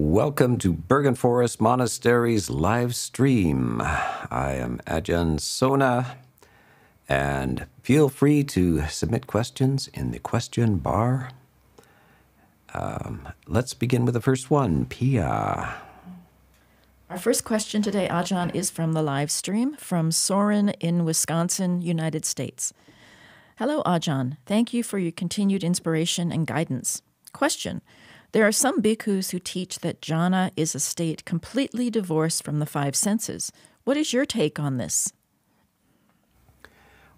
Welcome to Birken Forest Monastery's live stream. I am Ajahn Sona, and feel free to submit questions in the question bar. Um, let's begin with the first one. Pia. Our first question today, Ajahn, is from the live stream from Soren in Wisconsin, United States. Hello, Ajahn. Thank you for your continued inspiration and guidance. Question There are some bhikkhus who teach that jhana is a state completely divorced from the five senses. What is your take on this?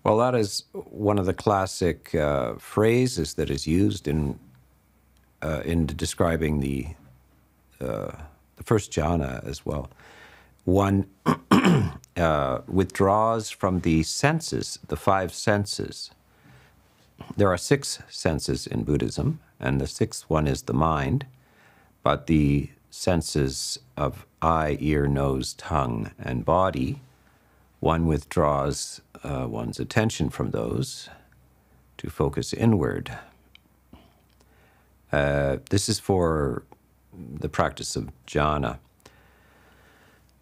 Well, that is one of the classic uh, phrases that is used in uh, in describing the uh, the first jhana as well. One uh, withdraws from the senses, the five senses. There are six senses in Buddhism, and the sixth one is the mind, but the senses of eye, ear, nose, tongue, and body, one withdraws uh, one's attention from those to focus inward. Uh, this is for the practice of jhana.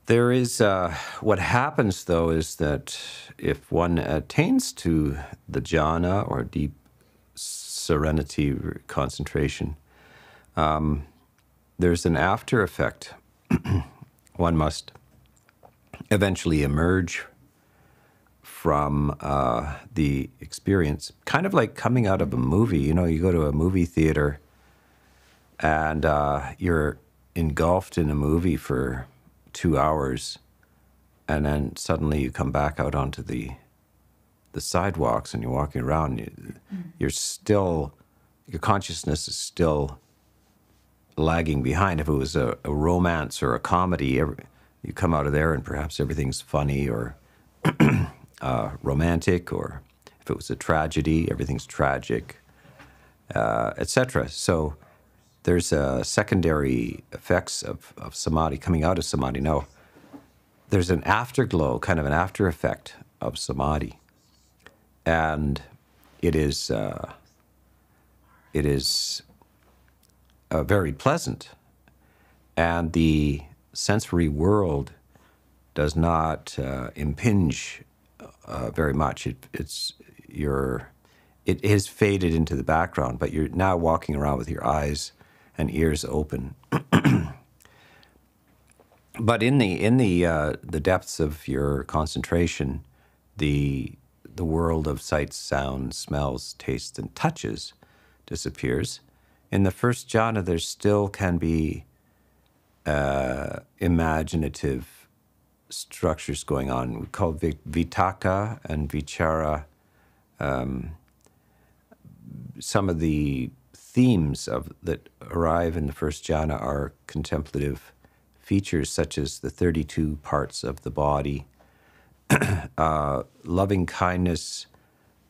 There is uh, what happens though is that if one attains to the jhana or deep serenity concentration, um, there's an after effect. one must eventually emerge from uh, the experience, kind of like coming out of a movie. You know, you go to a movie theater and uh, you're engulfed in a movie for two hours, and then suddenly you come back out onto the the sidewalks and you're walking around. You, you're still your consciousness is still lagging behind. If it was a, a romance or a comedy, every, you come out of there and perhaps everything's funny or uh, romantic, or if it was a tragedy, everything's tragic, uh, etc. So there's uh, secondary effects of, of samadhi coming out of samadhi. No, there's an afterglow, kind of an after effect of samadhi, and it is uh, it is uh, very pleasant, and the sensory world does not uh, impinge uh, very much. It, it's your it has faded into the background, but you're now walking around with your eyes and ears open. but in the in the uh, the depths of your concentration, the the world of sights, sounds, smells, tastes, and touches disappears. In the first jhana, there still can be uh, imaginative structures going on. We call vitaka and vichara. Um, some of the themes of that arrive in the first jhana are contemplative features such as the 32 parts of the body, uh, loving kindness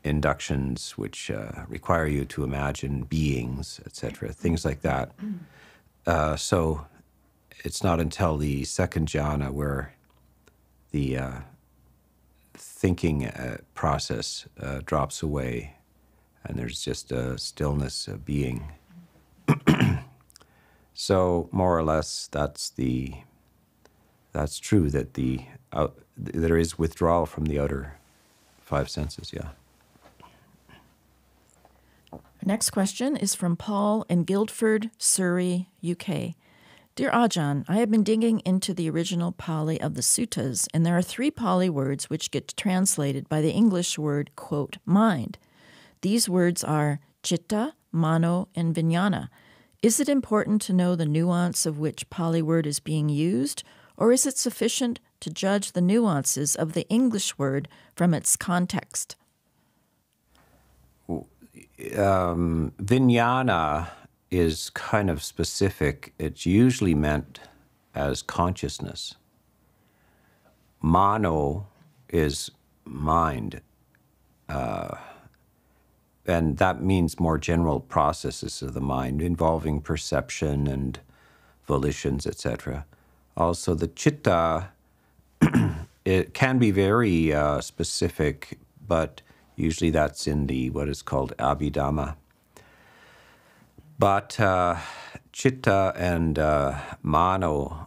inductions, which uh, require you to imagine beings, etc., things like that. Uh, so it's not until the second jhana where the uh, thinking uh, process uh, drops away and there's just a stillness of being. so more or less, that's the that's true that the uh, there is withdrawal from the outer five senses. Yeah. Next question is from Paul in Guildford, Surrey, UK. Dear Ajahn, I have been digging into the original Pali of the suttas, and there are three Pali words which get translated by the English word, quote, mind. These words are chitta, mano, and vijnana. Is it important to know the nuance of which Pali word is being used, or is it sufficient to judge the nuances of the English word from its context? Um, vijnana is kind of specific. It's usually meant as consciousness. Mano is mind. Uh, and that means more general processes of the mind involving perception and volitions, etc. Also, the chitta it can be very uh, specific, but usually that's in the what is called abhidhamma. But uh, chitta and uh, mano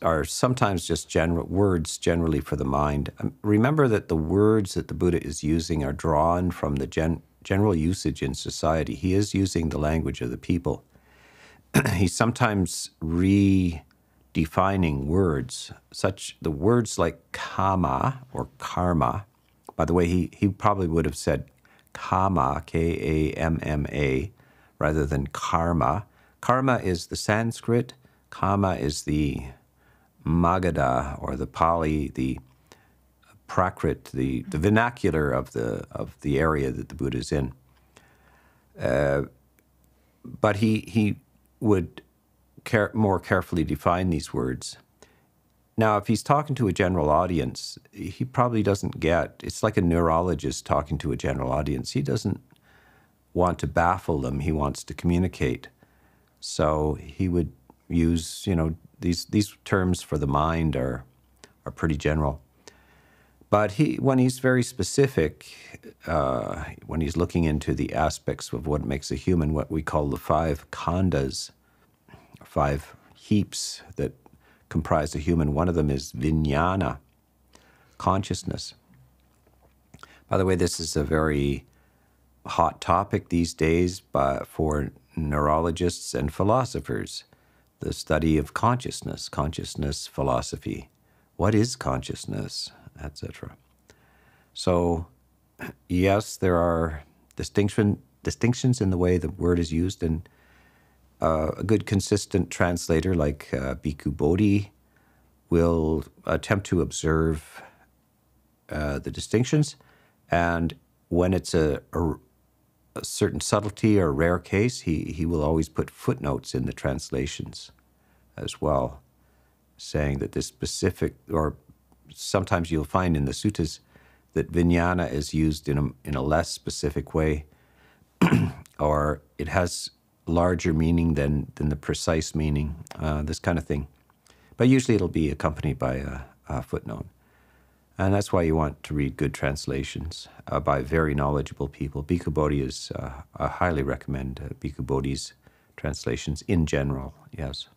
are sometimes just general words generally for the mind. Um, remember that the words that the Buddha is using are drawn from the gen- general usage in society. He is using the language of the people. he sometimes redefining words, such the words like kamma or karma. By the way, he, he probably would have said kamma, K A M M A, rather than karma. Karma is the Sanskrit, kamma is the Magadha or the Pali, the Prakrit, the, the vernacular of the of the area that the Buddha is in. Uh, but he he would care, more carefully define these words. Now, if he's talking to a general audience, he probably doesn't get. It's like a neurologist talking to a general audience. He doesn't want to baffle them. He wants to communicate. So he would use, you know, these these terms for the mind are are pretty general. But he, when he's very specific, uh, when he's looking into the aspects of what makes a human, what we call the five khandhas, five heaps that comprise a human, one of them is vijnana, consciousness. By the way, this is a very hot topic these days by, for neurologists and philosophers the study of consciousness, consciousness philosophy. What is consciousness, etc. So, yes, there are distinction distinctions in the way the word is used, and uh, a good consistent translator like uh, Bhikkhu Bodhi will attempt to observe uh, the distinctions, and when it's a, a, a certain subtlety or rare case, he, he will always put footnotes in the translations as well, saying that this specific, or sometimes you'll find in the suttas that vijnana is used in a, in a less specific way, or it has larger meaning than, than the precise meaning, uh, this kind of thing. But usually it'll be accompanied by a, a footnote. And that's why you want to read good translations uh, by very knowledgeable people. Bhikkhu Bodhi is, uh, I highly recommend uh, Bhikkhu Bodhi's translations in general, yes.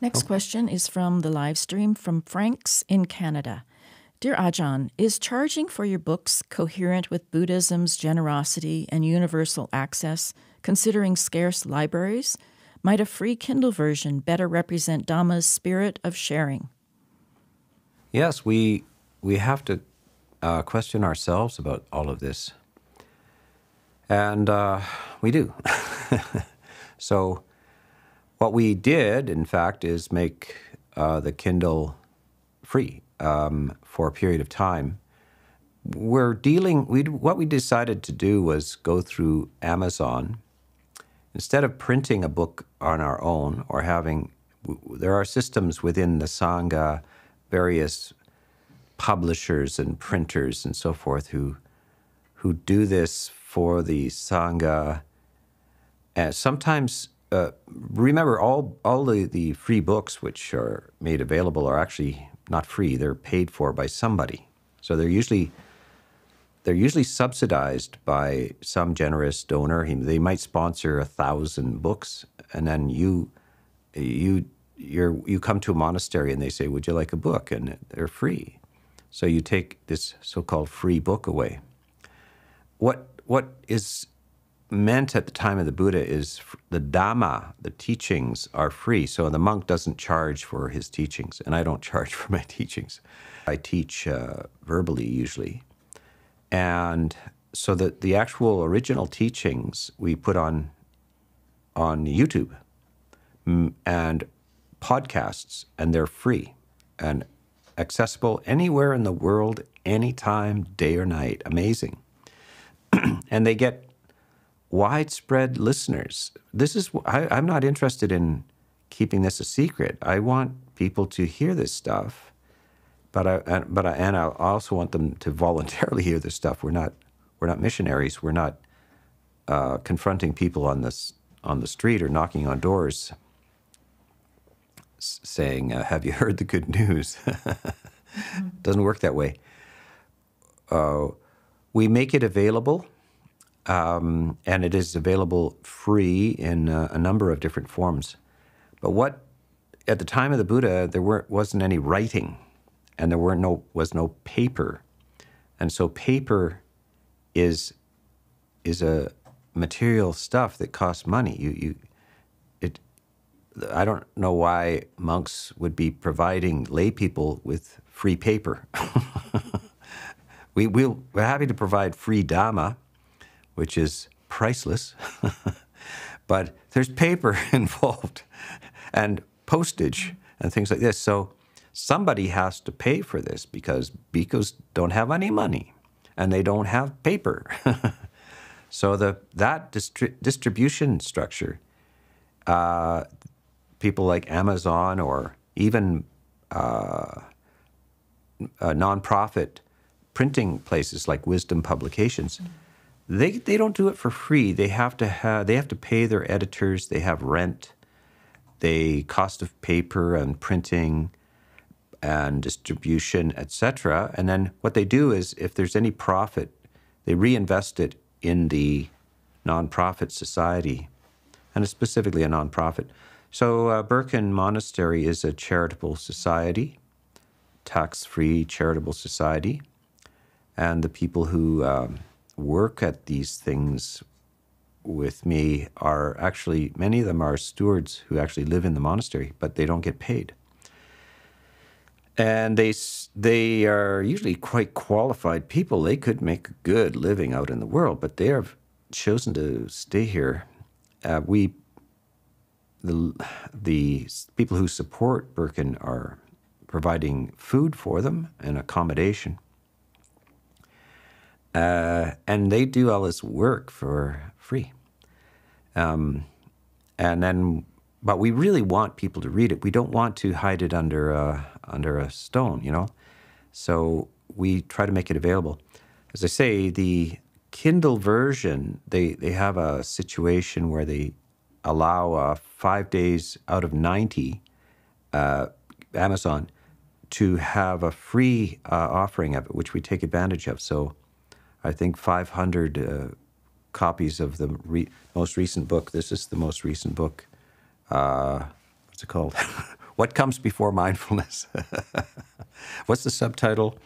Next okay. question is from the live stream from Franks in Canada. Dear Ajahn, is charging for your books coherent with Buddhism's generosity and universal access, considering scarce libraries? Might a free Kindle version better represent Dhamma's spirit of sharing? Yes, we we have to uh, question ourselves about all of this, and uh, we do. so, what we did, in fact, is make uh, the Kindle free um, for a period of time. We're dealing. We what we decided to do was go through Amazon instead of printing a book on our own or having. There are systems within the sangha various publishers and printers and so forth who who do this for the sangha. And sometimes, uh, remember, all all the, the free books which are made available are actually not free; they're paid for by somebody. So they're usually they're usually subsidized by some generous donor. They might sponsor a thousand books, and then you you you you come to a monastery and they say, "Would you like a book?" and they're free. So you take this so-called free book away. What what is meant at the time of the Buddha is the Dhamma, the teachings are free. So the monk doesn't charge for his teachings, and I don't charge for my teachings. I teach uh, verbally usually, and so that the actual original teachings we put on on YouTube and podcasts, and they're free and accessible anywhere in the world, anytime, day or night. Amazing. and they get widespread listeners. This is, I, I'm not interested in keeping this a secret. I want people to hear this stuff, but I, but I, and I also want them to voluntarily hear this stuff. We're not, we're not missionaries. We're not uh, confronting people on this on the street or knocking on doors saying, uh, Have you heard the good news? Doesn't work that way. Uh, we make it available um, and it is available free in uh, a number of different forms. But what at the time of the Buddha, there were, wasn't any writing, and there were no was no paper, and so paper is is a material stuff that costs money. You you it. I don't know why monks would be providing lay people with free paper. we we're happy to provide free dhamma, which is priceless, but there's paper involved, and postage and things like this. So somebody has to pay for this because bhikkhus don't have any money and they don't have paper. so the that distri- distribution structure, uh, people like Amazon or even uh, nonprofit printing places like Wisdom Publications, mm-hmm. They they don't do it for free. They have to have they have to pay their editors. They have rent they cost of paper and printing and distribution, etc. And then what they do is, if there's any profit, they reinvest it in the nonprofit society, and it's specifically a nonprofit. So uh, Birken Monastery is a charitable society, tax-free charitable society, and the people who um, work at these things with me are actually many of them are stewards who actually live in the monastery, but they don't get paid. And they they are usually quite qualified people. They could make a good living out in the world, but they have chosen to stay here. Uh, we the the people who support Birken are providing food for them and accommodation. Uh, and they do all this work for free. Um, and then, but we really want people to read it. We don't want to hide it under a, under a stone, you know. So we try to make it available. As I say, the Kindle version, they they have a situation where they allow uh, five days out of ninety, uh, Amazon, to have a free uh, offering of it, which we take advantage of. So, I think five hundred uh, copies of the re- most recent book. This is the most recent book. Uh, what's it called? what comes before mindfulness? what's the subtitle?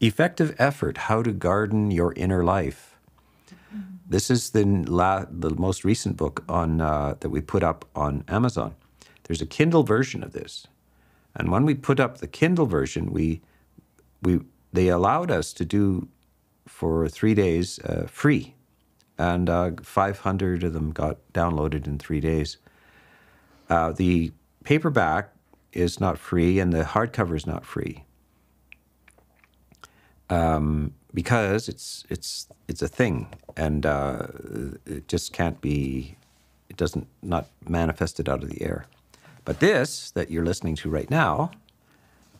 Effective effort: How to garden your inner life. This is the la- the most recent book on uh, that we put up on Amazon. There's a Kindle version of this, and when we put up the Kindle version, we we they allowed us to do for three days uh, free and uh, 500 of them got downloaded in three days. Uh, the paperback is not free, and the hardcover is not free um, because it's it's it's a thing, and uh, it just can't be. It doesn't not manifested out of the air. But this that you're listening to right now,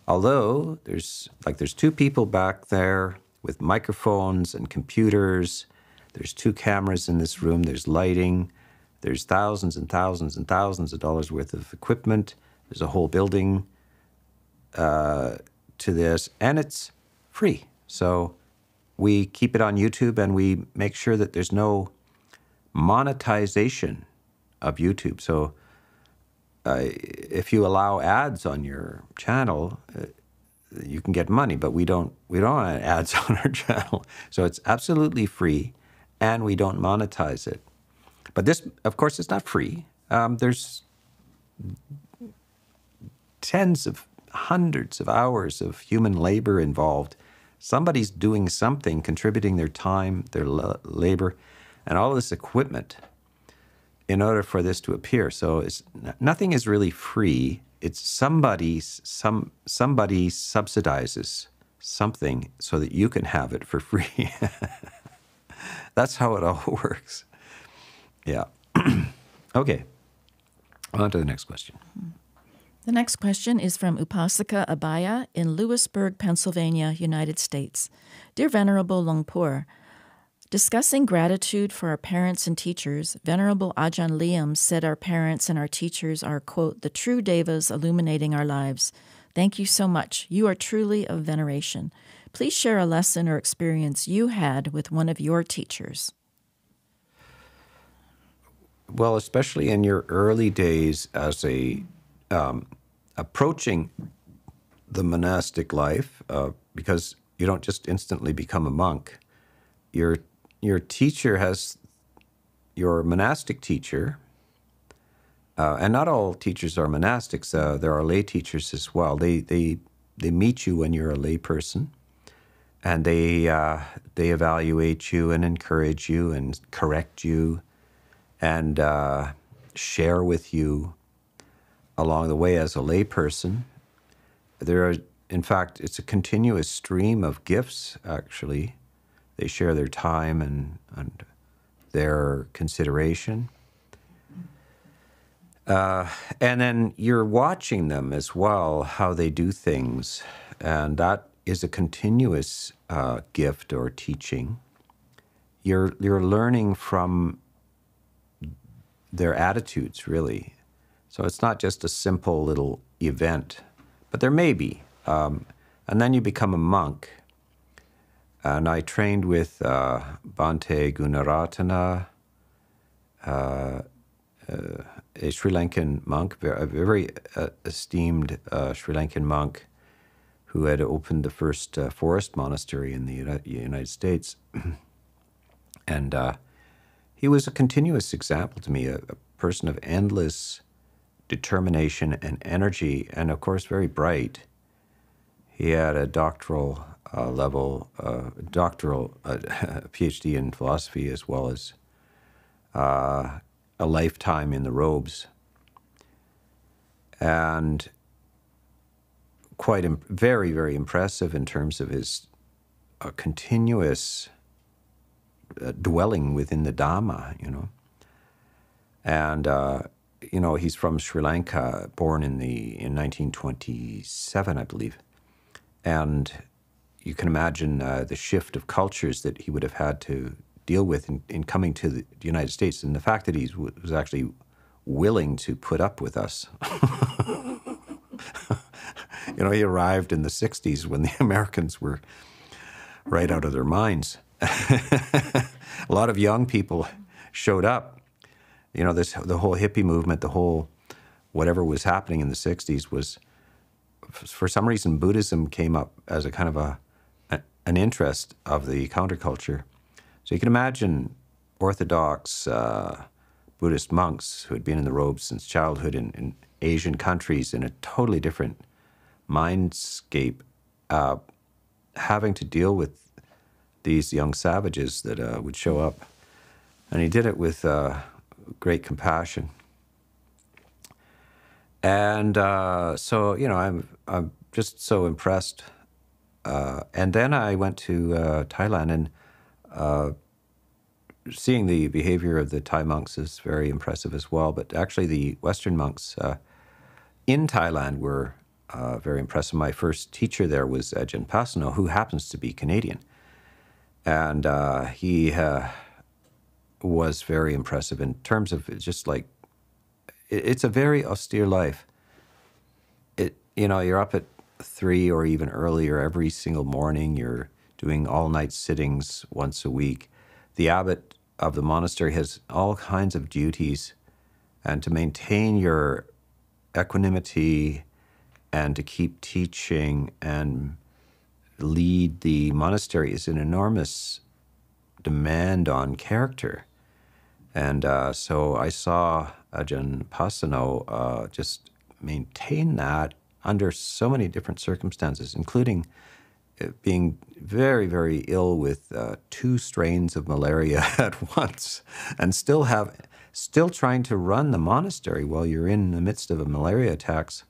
although there's like there's two people back there with microphones and computers there's two cameras in this room, there's lighting, there's thousands and thousands and thousands of dollars worth of equipment, there's a whole building uh, to this, and it's free. So we keep it on YouTube and we make sure that there's no monetization of YouTube. So uh, if you allow ads on your channel, uh, you can get money, but we don't we don't want ads on our channel. So it's absolutely free and we don't monetize it. But this, of course, is not free. Um, there's tens of hundreds of hours of human labor involved. Somebody's doing something, contributing their time, their labor, and all this equipment in order for this to appear. So it's nothing is really free. It's somebody's some somebody subsidizes something so that you can have it for free. That's how it all works. Yeah. okay. On to the next question. The next question is from Upasika Abaya in Lewisburg, Pennsylvania, United States. Dear Venerable Luang Por, discussing gratitude for our parents and teachers, Venerable Ajahn Liem said our parents and our teachers are, quote, the true devas illuminating our lives. Thank you so much. You are truly of veneration. Please share a lesson or experience you had with one of your teachers. well, especially in your early days as a um, approaching the monastic life, uh, because you don't just instantly become a monk. Your your teacher has your monastic teacher, uh, and not all teachers are monastics. Uh, there are lay teachers as well. They they they meet you when you're a lay person, and they uh, they evaluate you and encourage you and correct you, and uh, share with you along the way as a lay person. There are, in fact, it's a continuous stream of gifts. Actually, they share their time and and their consideration. Uh, and then you're watching them as well, how they do things. And that is a continuous uh, gift or teaching. You're, you're learning from their attitudes, really. So it's not just a simple little event, but there may be. Um, and then you become a monk. And I trained with uh, Bhante Gunaratana, uh, uh, a Sri Lankan monk, a very uh, esteemed uh, Sri Lankan monk who had opened the first forest monastery in the United States. and he was a continuous example to me, a, a person of endless determination and energy, and of course, very bright. He had a doctoral uh, level, uh, doctoral uh, PhD in philosophy, as well as uh, a lifetime in the robes, and quite very, very impressive in terms of his uh, continuous uh, dwelling within the Dhamma, you know, and you know, he's from Sri Lanka, born in the in 1927, I believe, and you can imagine uh, the shift of cultures that he would have had to deal with in, in coming to the United States, and the fact that he was actually willing to put up with us. you know, he arrived in the 60s when the Americans were right out of their minds. a lot of young people showed up you know, this the whole hippie movement, the whole whatever was happening in the '60s was, for some reason, Buddhism came up as a kind of a, a an interest of the counterculture. So you can imagine Orthodox uh, Buddhist monks who had been in the robes since childhood in, in Asian countries in a totally different mindscape, uh, having to deal with these young savages that uh, would show up. And he did it with uh, great compassion. And uh, so, you know, I'm, I'm just so impressed. Uh, and then I went to uh, Thailand, and uh, seeing the behavior of the Thai monks is very impressive as well. But actually, the Western monks uh, in Thailand were uh, very impressive. My first teacher there was Ajahn Pasanno, who happens to be Canadian. And he was very impressive in terms of just like it's a very austere life. It you know you're up at three or even earlier every single morning. You're doing all night sittings once a week. The abbot of the monastery has all kinds of duties, and to maintain your equanimity and to keep teaching and lead the monastery is an enormous demand on character. And uh, so I saw Ajahn Pasanno uh, just maintain that under so many different circumstances, including uh, being very, very ill with uh, two strains of malaria at once, and still have, still trying to run the monastery while you're in the midst of a malaria attacks,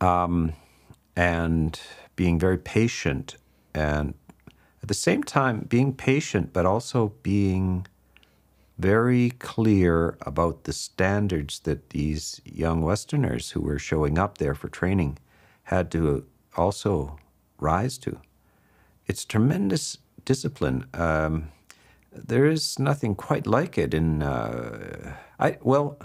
um, and being very patient, and at the same time being patient, but also being very clear about the standards that these young Westerners who were showing up there for training had to also rise to. It's tremendous discipline. Um, there is nothing quite like it in, uh, I well,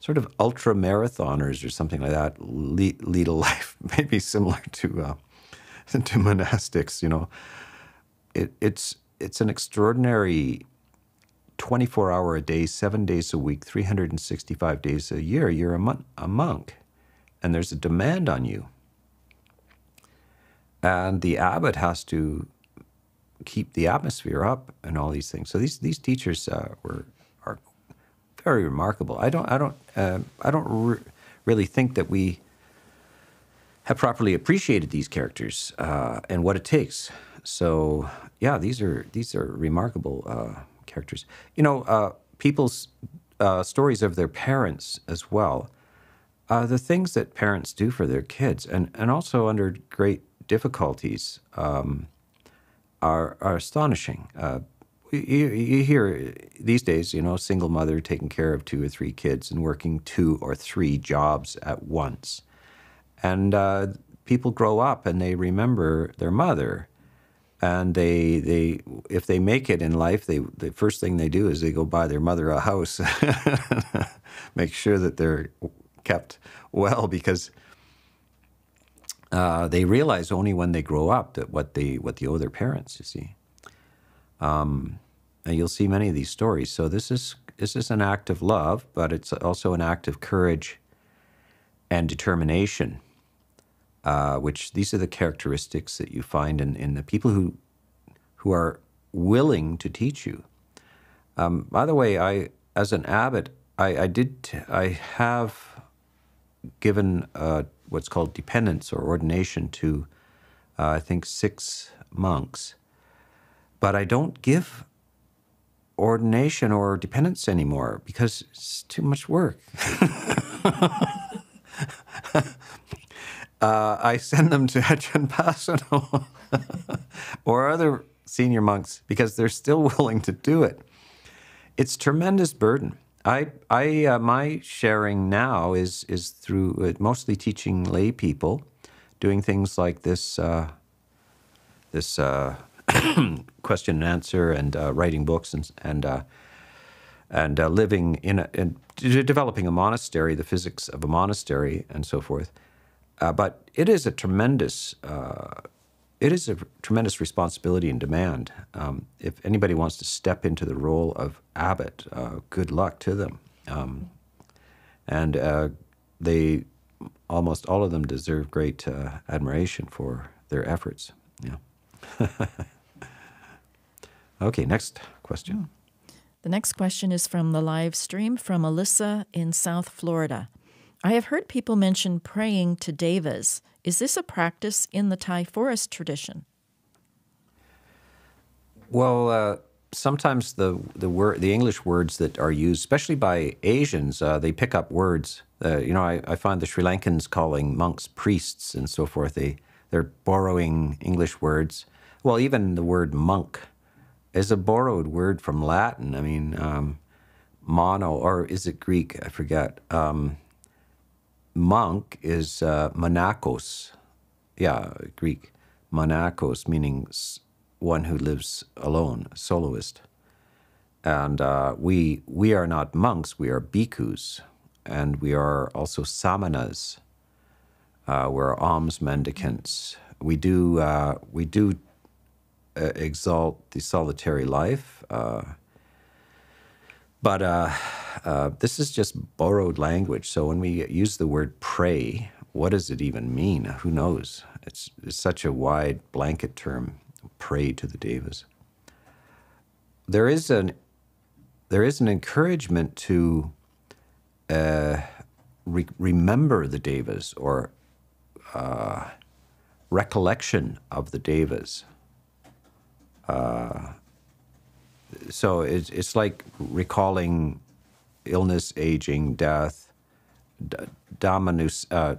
sort of ultra marathoners or something like that lead, lead a life maybe similar to uh, to monastics. You know, it, it's it's an extraordinary 24 hour a day, seven days a week, 365 days a year. You're a, mon- a monk, and there's a demand on you. And the abbot has to keep the atmosphere up and all these things. So these these teachers uh, were are very remarkable. I don't I don't uh, I don't re- really think that we have properly appreciated these characters uh, and what it takes. So yeah, these are these are remarkable uh, characters. You know, uh, people's uh, stories of their parents as well. Uh, the things that parents do for their kids, and and also under great difficulties, um, are are astonishing. Uh, you, you hear these days, you know, a single mother taking care of two or three kids and working two or three jobs at once. And uh, people grow up and they remember their mother. And they, they, if they make it in life, they, the first thing they do is they go buy their mother a house, make sure that they're kept well, because uh, they realize only when they grow up that what they what they owe their parents. You see, um, and you'll see many of these stories. So this is this is an act of love, but it's also an act of courage and determination. Uh, which these are the characteristics that you find in, in the people who who are willing to teach you. Um, by the way, I as an abbot, I, I did I have given uh, what's called dependence or ordination to uh, I think six monks, but I don't give ordination or dependence anymore because it's too much work. uh, I send them to Ajahn Pasanno or other senior monks because they're still willing to do it. It's tremendous burden. I, I, uh, my sharing now is is through uh, mostly teaching lay people, doing things like this, uh, this uh, question and answer, and uh, writing books, and and uh, and living in, a, in developing a monastery, the physics of a monastery, and so forth. But it is a tremendous it is a tremendous responsibility and demand. Um, if anybody wants to step into the role of abbot, uh, good luck to them. Um, and uh, they, almost all of them, deserve great uh, admiration for their efforts. Yeah. okay, next question. The next question is from the live stream from Alyssa in South Florida. I have heard people mention praying to devas. Is this a practice in the Thai forest tradition? Well, uh, sometimes the the word the English words that are used, especially by Asians, uh, they pick up words. Uh, you know, I, I find the Sri Lankans calling monks priests and so forth. They they're borrowing English words. Well, even the word monk is a borrowed word from Latin. I mean, um, mono or is it Greek? I forget. Um, monk is uh, monachos. Yeah, Greek. Monachos, meaning one who lives alone, soloist. And uh, we, we are not monks, we are bhikkhus. And we are also samanas. Uh, we're alms mendicants. We do, uh, we do uh, exalt the solitary life. But uh, uh, this is just borrowed language. So when we use the word pray, what does it even mean? Who knows? It's, it's such a wide blanket term. Pray to the devas. There is an there is an encouragement to uh, re- remember the devas or uh, recollection of the devas. Uh, so it's, it's like recalling illness, aging, death, Dhammanus, uh,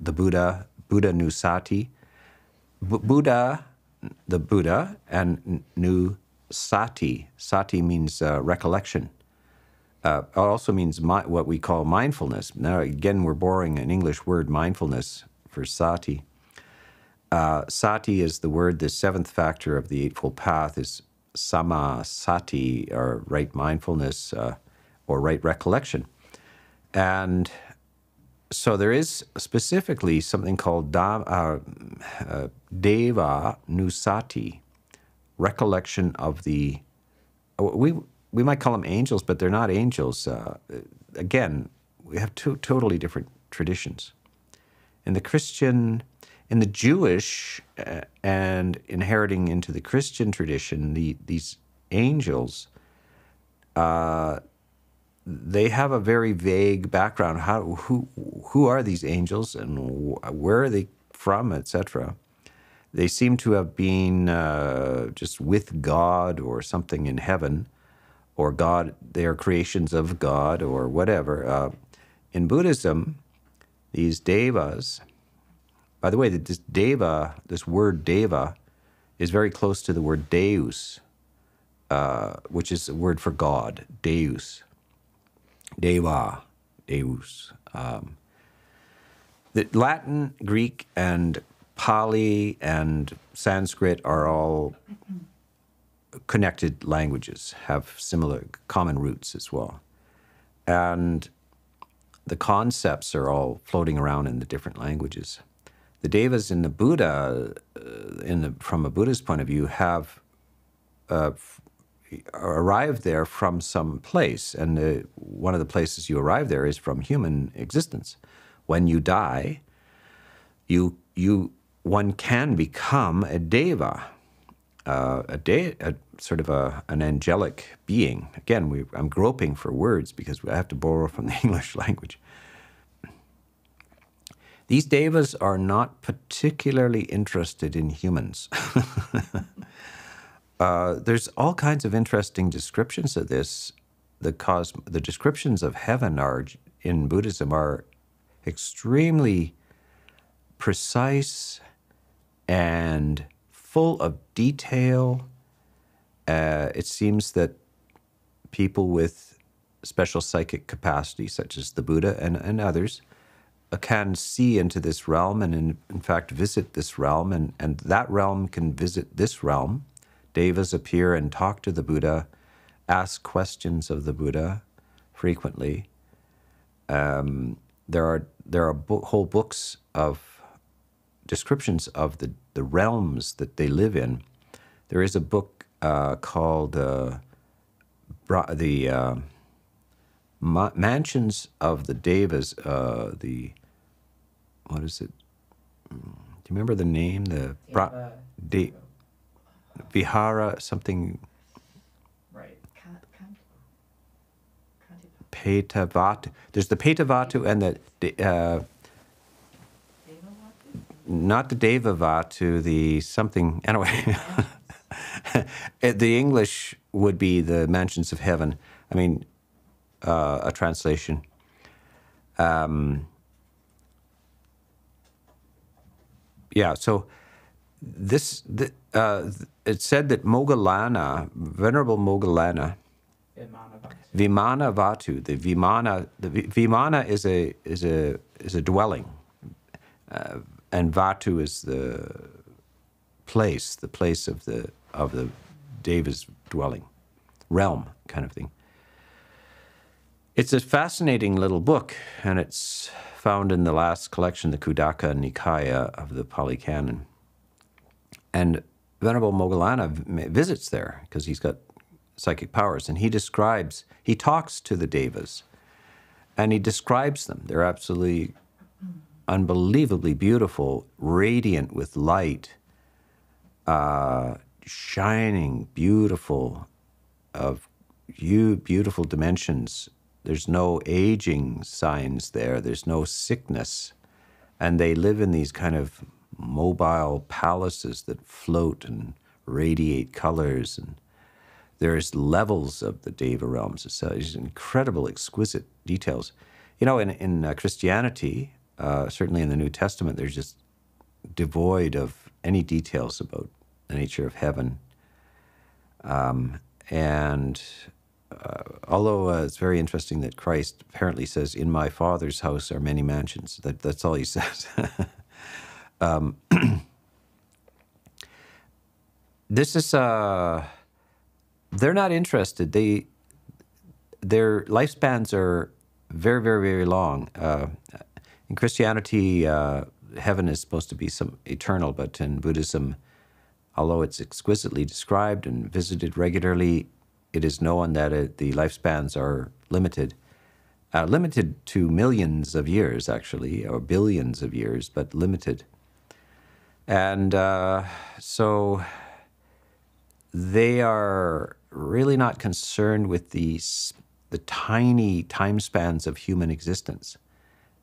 the Buddha, Buddha Nusati, B- Buddha, the Buddha, and Nu Sati. Means uh, recollection. Uh, also means mi- what we call mindfulness. Now, again, we're borrowing an English word, mindfulness, for sati. Uh, sati is the word, the seventh factor of the Eightfold Path is samma sati, or right mindfulness uh, or right recollection. And so there is specifically something called da, uh, uh, deva nusati, recollection of the. We we might call them angels, but they're not angels. Uh, again, we have two totally different traditions. In the Christian, in the Jewish, uh, and inheriting into the Christian tradition, the, these angels, uh, they have a very vague background. How, who, who are these angels, and where are they from, etc. They seem to have been uh, just with God or something in heaven, or God. They are creations of God or whatever. Uh, in Buddhism, these devas. By the way, this deva, this word deva, is very close to the word deus, uh, which is a word for God, deus. Deva, deus. Um, the Latin, Greek, and Pali and Sanskrit are all connected languages, have similar common roots as well. And the concepts are all floating around in the different languages. The devas in the Buddha, uh, in the, from a Buddhist point of view, have uh, arrived there from some place, and uh, one of the places you arrive there is from human existence. When you die, you you one can become a deva, uh, a, de- a sort of a, an angelic being. Again, we, I'm groping for words because I have to borrow from the English language. These devas are not particularly interested in humans. uh, there's all kinds of interesting descriptions of this. The the descriptions of heaven are in Buddhism are extremely precise and full of detail. Uh, it seems that people with special psychic capacity, such as the Buddha and, and others, can see into this realm and, in, in fact, visit this realm, and, and that realm can visit this realm. Devas appear and talk to the Buddha, ask questions of the Buddha frequently. Um, there are there are bo- whole books of descriptions of the, the realms that they live in. There is a book uh, called uh, the uh, Ma- Mansions of the Devas. Uh, the what is it? Do you remember the name? The Bra- De- Vihara something. Right. Petavatthu. There's the Petavatthu and the uh, not the Devavatu, the something. Anyway, the English would be the mansions of heaven. I mean, uh, a translation. Um, yeah, so this the, uh, it said that Moggallana, Venerable Moggallana, Vimana Vatthu, the Vimana, the Vimana is a is a is a dwelling, uh, and Vatthu is the place, the place of the of the Deva's dwelling, realm kind of thing. It's a fascinating little book, and it's found in the last collection, the Khuddaka Nikaya of the Pali Canon. And Venerable Moggallana visits there because he's got psychic powers, and he describes, he talks to the devas, and he describes them. They're absolutely unbelievably beautiful, radiant with light, uh, shining, beautiful, of you beautiful dimensions. There's no aging signs there. There's no sickness, and they live in these kind of mobile palaces that float and radiate colors and there's levels of the deva realms it's, uh, incredible exquisite details you know in, in uh, christianity uh, certainly in the New Testament, they're just devoid of any details about the nature of heaven. Um, and although uh, it's very interesting that Christ apparently says, "In my Father's house are many mansions," that that's all he says. um, this is uh, they're not interested. They their lifespans are very, very, very long. Uh, in Christianity, uh, heaven is supposed to be some eternal, but in Buddhism, although it's exquisitely described and visited regularly, it is known that it, the lifespans are limited, uh, limited to millions of years, actually, or billions of years, but limited. And uh, so they are really not concerned with these the tiny time spans of human existence.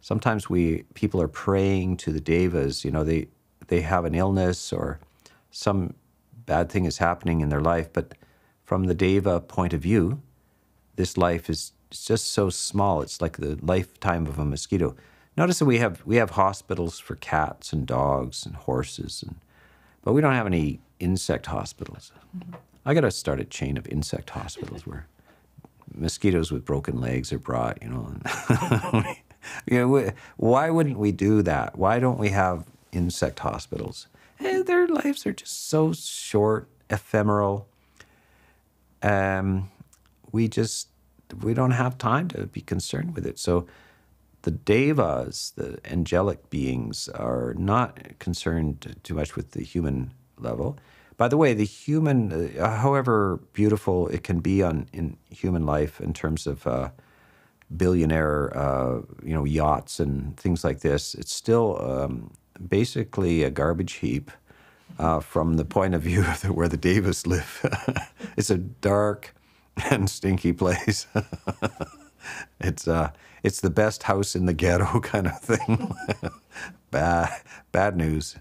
Sometimes we people are praying to the devas, you know, they they have an illness or some bad thing is happening in their life, but from the deva point of view, this life is just so small. It's like the lifetime of a mosquito. Notice that we have we have hospitals for cats and dogs and horses and but we don't have any insect hospitals. Mm-hmm. I got to start a chain of insect hospitals where mosquitoes with broken legs are brought, you know. you know, why wouldn't we do that? Why don't we have insect hospitals? And eh, their lives are just so short, ephemeral. Um, we just we don't have time to be concerned with it. So the devas, the angelic beings, are not concerned too much with the human level. By the way, the human, uh, however beautiful it can be on in human life in terms of uh, billionaire, uh, you know, yachts and things like this, it's still um, basically a garbage heap uh, from the point of view of the, where the Devas live. it's a dark and stinky place. it's uh, it's the best house in the ghetto kind of thing. bad bad news.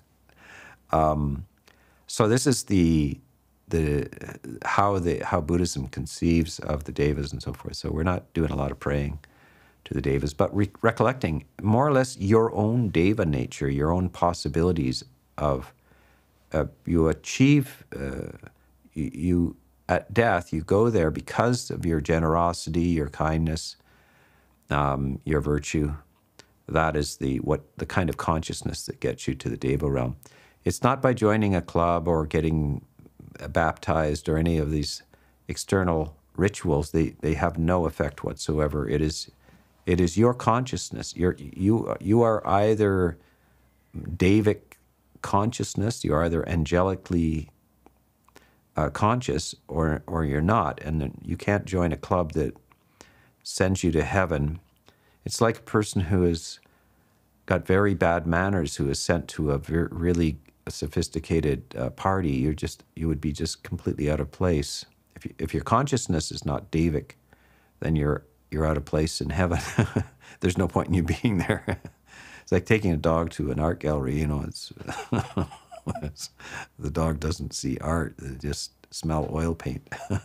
Um, so this is the the how the how Buddhism conceives of the devas and so forth. So we're not doing a lot of praying to the devas, but re- recollecting more or less your own deva nature, your own possibilities of uh, you achieve uh, you, at death you go there because of your generosity, your kindness, um, your virtue. That is the what the kind of consciousness that gets you to the deva realm. It's not by joining a club or getting baptized or any of these external rituals. They, they have no effect whatsoever. It is, it is your consciousness. You're, you, you are either Davic consciousness, you're either angelically uh, conscious or, or you're not. And you can't join a club that sends you to heaven. It's like a person who has got very bad manners who is sent to a really sophisticated uh, party, you're just you would be just completely out of place. If you, if your consciousness is not Davic, then you're you're out of place in heaven. There's no point in you being there. it's like taking a dog to an art gallery. You know, it's, the dog doesn't see art; they just smell oil paint.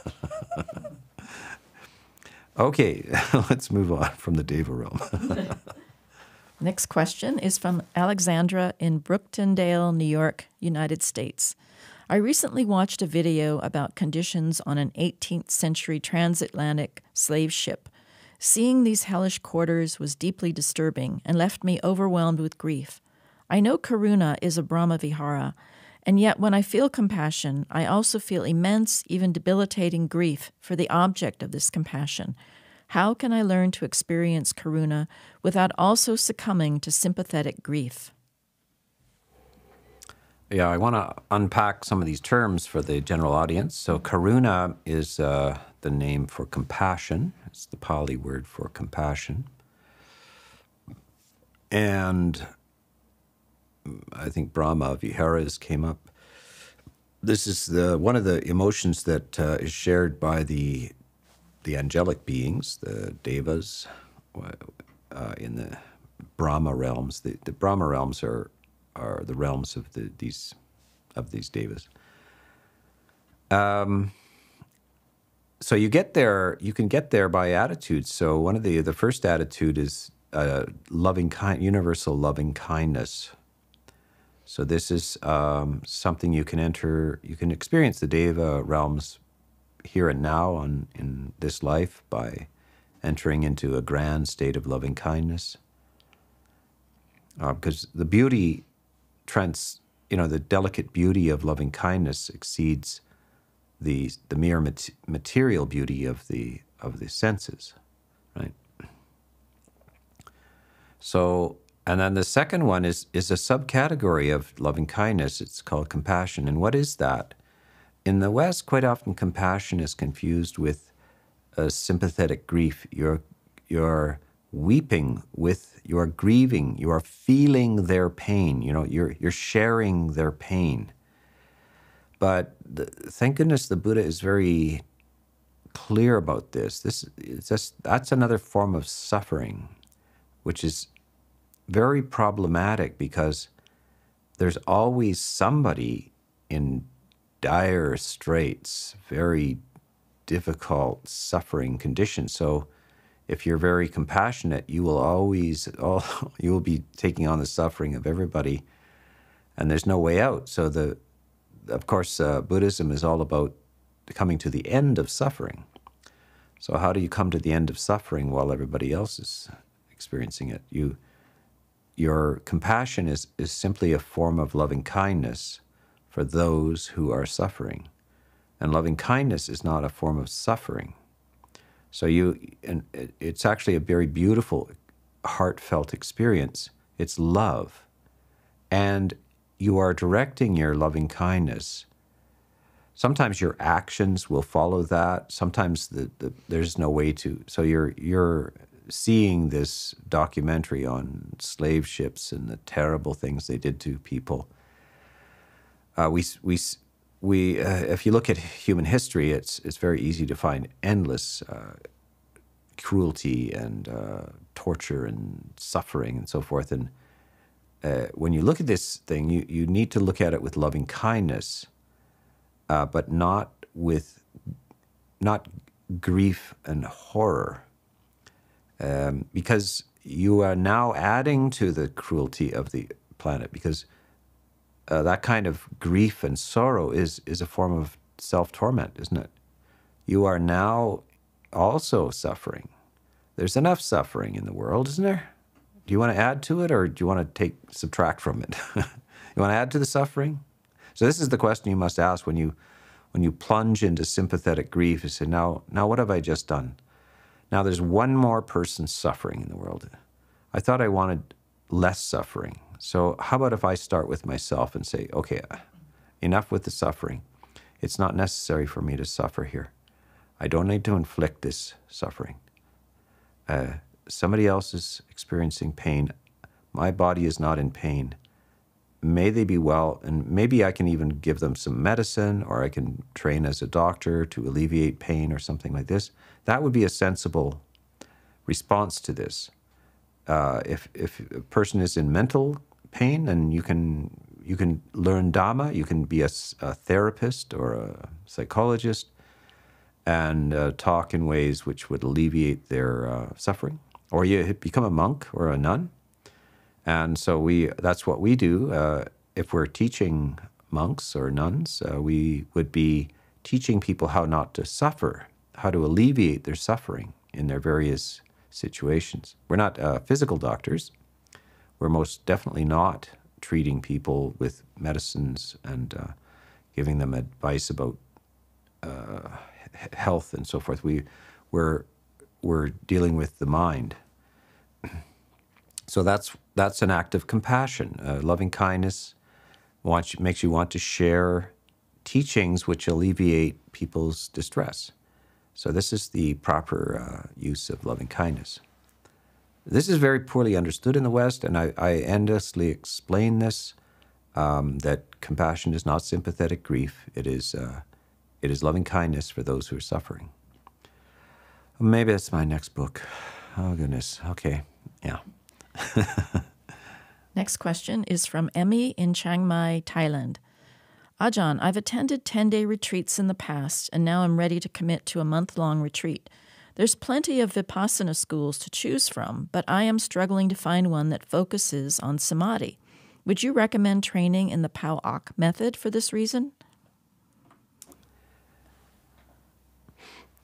okay, let's move on from the Deva realm. Next question is from Alexandra in Brooktondale, New York, United States. I recently watched a video about conditions on an 18th century transatlantic slave ship. Seeing these hellish quarters was deeply disturbing and left me overwhelmed with grief. I know Karuna is a Brahma Vihara, and yet when I feel compassion, I also feel immense, even debilitating grief for the object of this compassion, how can I learn to experience karuna without also succumbing to sympathetic grief? Yeah, I want to unpack some of these terms for the general audience. So, karuna is uh, the name for compassion, it's the Pali word for compassion. And I think Brahma Viharas came up. This is the one of the emotions that uh, is shared by the the angelic beings, the devas, uh, in the Brahma realms. The, the Brahma realms are are the realms of the, these of these devas. Um, so you get there. You can get there by attitudes. So one of the the first attitude is uh, loving kind, universal loving kindness. So this is um, something you can enter. You can experience the deva realms here and now on, in this life by entering into a grand state of loving kindness. Uh, because the beauty, trans, you know, the delicate beauty of loving kindness exceeds the the mere mat- material beauty of the of the senses, right? So, and then the second one is is a subcategory of loving kindness. It's called compassion. And what is that? in the West, quite often compassion is confused with sympathetic grief. You're, you're weeping with, you're grieving, you are feeling their pain. You know, you're, you're sharing their pain. But the, thank goodness the Buddha is very clear about this. This it's just that's another form of suffering, which is very problematic because there's always somebody in dire straits, very difficult, suffering conditions. So if you're very compassionate, you will always all you will be taking on the suffering of everybody, and there's no way out. So the of course uh, Buddhism is all about coming to the end of suffering. So how do you come to the end of suffering while everybody else is experiencing it? You your compassion is, is simply a form of loving kindness for those who are suffering. And loving kindness is not a form of suffering. So you and it's actually a very beautiful heartfelt experience. It's love. And you are directing your loving kindness. Sometimes your actions will follow that. Sometimes the, the, there's no way to. So you're you're seeing this documentary on slave ships and the terrible things they did to people. Uh, we we we uh, if you look at human history, it's it's very easy to find endless uh, cruelty and uh, torture and suffering and so forth. And uh, when you look at this thing, you, you need to look at it with loving kindness, uh, but not with not grief and horror, um, because you are now adding to the cruelty of the planet. Because uh, that kind of grief and sorrow is is a form of self torment, isn't it? You are now also suffering. There's enough suffering in the world, isn't there? Do you want to add to it or do you want to take subtract from it? you want to add to the suffering? So this is the question you must ask when you when you plunge into sympathetic grief. You say, now, now what have I just done? Now there's one more person suffering in the world. I thought I wanted less suffering. So how about if I start with myself and say, okay, enough with the suffering. It's not necessary for me to suffer here. I don't need to inflict this suffering. Uh, somebody else is experiencing pain. My body is not in pain. May they be well, and maybe I can even give them some medicine or I can train as a doctor to alleviate pain or something like this. That would be a sensible response to this. Uh, if, if a person is in mental pain, then you can, you can learn Dhamma, you can be a, a therapist or a psychologist and uh, talk in ways which would alleviate their uh, suffering or you become a monk or a nun. And so we that's what we do. Uh, if we're teaching monks or nuns, uh, we would be teaching people how not to suffer, how to alleviate their suffering in their various situations. We're not uh, physical doctors. We're most definitely not treating people with medicines and uh, giving them advice about uh, health and so forth. We, we're, we're dealing with the mind so that's that's an act of compassion, uh, loving kindness. Wants, makes you want to share teachings which alleviate people's distress. So this is the proper uh, use of loving kindness. This is very poorly understood in the West, and I, I endlessly explain this. Um, that compassion is not sympathetic grief; it is uh, it is loving kindness for those who are suffering. Maybe that's my next book. Oh goodness. Okay. Yeah. Next question is from Emmy in Chiang Mai, Thailand. Ajahn, I've attended 10 day retreats in the past, and now I'm ready to commit to a month long retreat. There's plenty of Vipassana schools to choose from, but I am struggling to find one that focuses on samadhi. Would you recommend training in the Pa Auk method for this reason?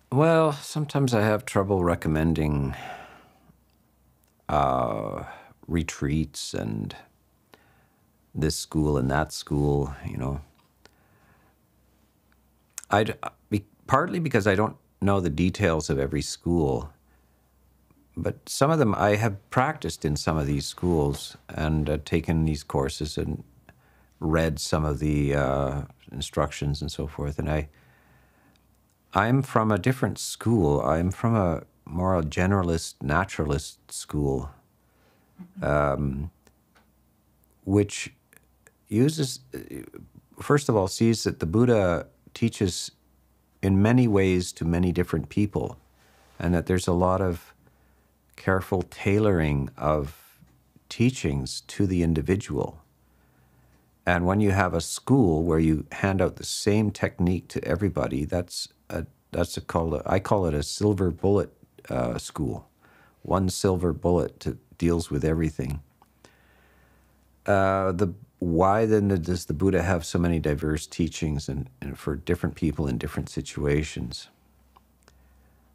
Well, sometimes I have trouble recommending uh, retreats and this school and that school, you know. I partly because I don't know the details of every school, but some of them I have practiced in some of these schools and uh, taken these courses, and read some of the uh, instructions and so forth. And I, I'm from a different school. I'm from a more a generalist naturalist school, um, which uses, first of all, sees that the Buddha teaches in many ways to many different people, and that there's a lot of careful tailoring of teachings to the individual. And when you have a school where you hand out the same technique to everybody, that's a that's a call. I call it a silver bullet uh, school. One silver bullet to, deals with everything. Uh, the why then does the Buddha have so many diverse teachings and, and for different people in different situations?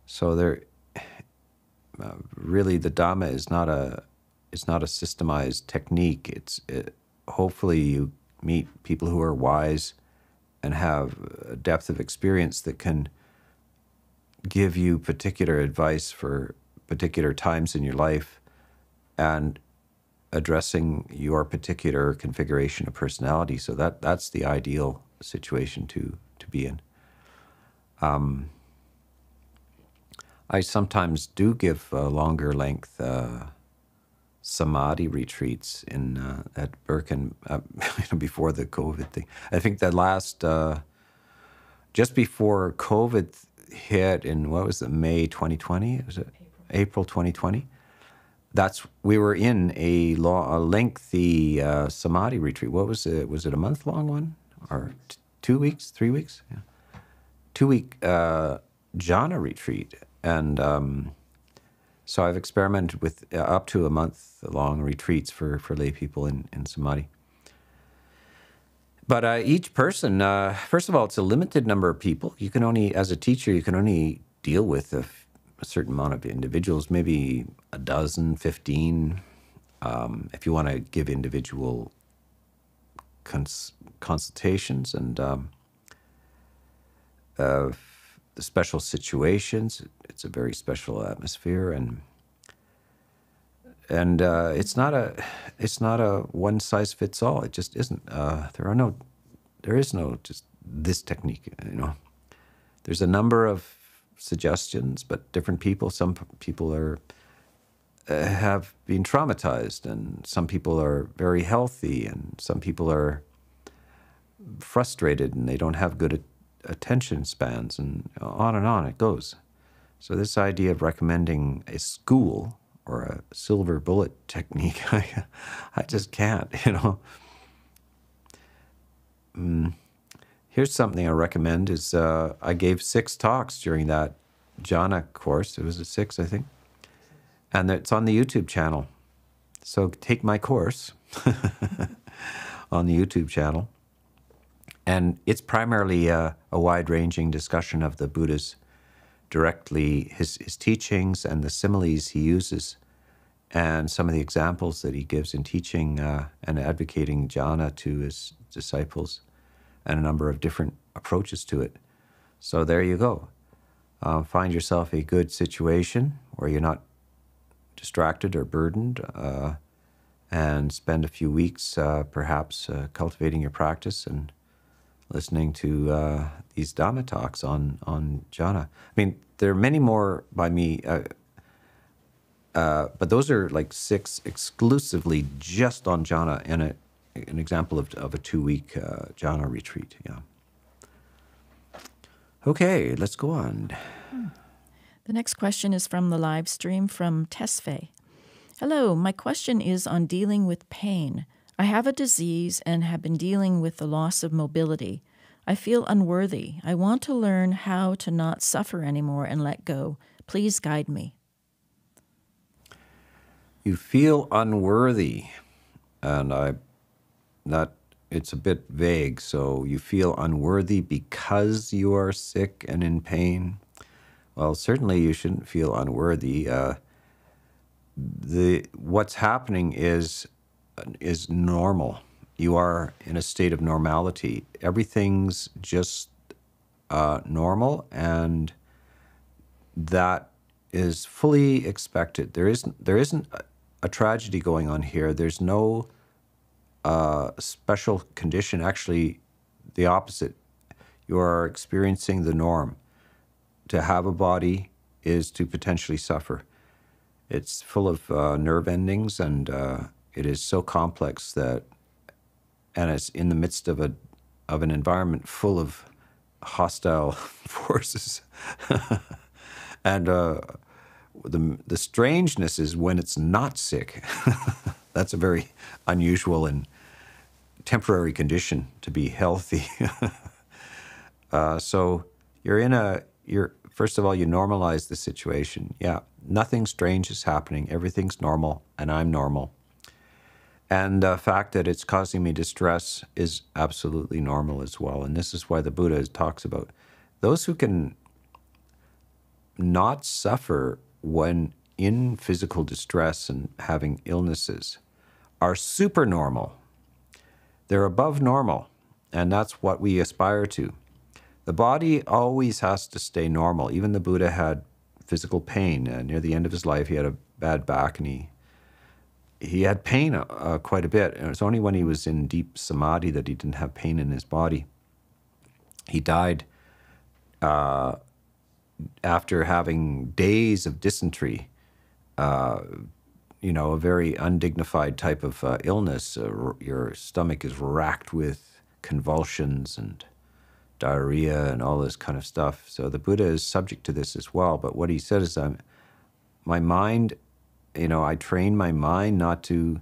So there, uh, really, the Dhamma is not a it's not a systemized technique. It's it, hopefully you meet people who are wise and have a depth of experience that can give you particular advice for particular times in your life and addressing your particular configuration of personality. So that that's the ideal situation to to be in. Um, I sometimes do give uh, longer length uh, samadhi retreats in uh, at Birken uh, before the COVID thing. I think the last uh, just before COVID hit in what was it May 2020? Was it April, April 2020? That's we were in a, a lengthy uh, samadhi retreat. What was it? Was it a month long one or t- two weeks, three weeks? Yeah. Two week uh, jhana retreat, and um, so I've experimented with uh, up to a month long retreats for for lay people in in samadhi. But uh, each person, uh, first of all, it's a limited number of people. You can only, as a teacher, you can only deal with a a certain amount of individuals, maybe a dozen, 15. Um, if you want to give individual cons- consultations and um, uh, the special situations, it's a very special atmosphere and and uh, it's not a it's not a one size fits all. It just isn't. Uh, there are no there is no just this technique. You know, there's a number of suggestions, but different people. Some people are have been traumatized, and some people are very healthy, and some people are frustrated, and they don't have good attention spans, and on and on it goes. So this idea of recommending a school or a silver bullet technique, I, I just can't, you know. Mm. Here's something I recommend: is uh, I gave six talks during that jhana course. It was a six, I think, and it's on the YouTube channel. So take my course on the YouTube channel, and it's primarily a, a wide-ranging discussion of the Buddha's directly his his teachings and the similes he uses, and some of the examples that he gives in teaching uh, and advocating jhana to his disciples and a number of different approaches to it. So there you go. Uh, find yourself a good situation where you're not distracted or burdened, uh, and spend a few weeks uh, perhaps uh, cultivating your practice and listening to uh, these Dhamma talks on, on jhana. I mean, there are many more by me. Uh, but those are like six exclusively just on jhana and a, an example of, of a two week jhana retreat. Yeah. Okay, let's go on. The next question is from the live stream from Tesfaye. Hello, my question is on dealing with pain. I have a disease and have been dealing with the loss of mobility. I feel unworthy. I want to learn how to not suffer anymore and let go. Please guide me. You feel unworthy, and I not it's a bit vague. So you feel unworthy because you are sick and in pain. Well, certainly you shouldn't feel unworthy. Uh, the what's happening is is normal. You are in a state of normality. Everything's just uh, normal, and that is fully expected. There isn't there isn't a, a tragedy going on here. There's no uh, special condition. Actually, the opposite. You are experiencing the norm. To have a body is to potentially suffer. It's full of uh, nerve endings, and uh, it is so complex that, and it's in the midst of a of an environment full of hostile forces, and uh, the the strangeness is when it's not sick. That's a very unusual and temporary condition to be healthy. uh, so you're in a you're first of all you normalize the situation. Yeah, nothing strange is happening. Everything's normal, and I'm normal. And the fact that it's causing me distress is absolutely normal as well. And this is why the Buddha talks about those who can not suffer when in physical distress and having illnesses are super normal. They're above normal, and that's what we aspire to. The body always has to stay normal. Even the Buddha had physical pain. Uh, near the end of his life, he had a bad back and he he had pain uh, uh, quite a bit. And it was only when he was in deep samadhi that he didn't have pain in his body. He died uh, after having days of dysentery, uh, you know, a very undignified type of uh, illness. Uh, your stomach is racked with convulsions and diarrhea and all this kind of stuff. So the Buddha is subject to this as well. But what he said is, I'm, my mind you know, I train my mind not to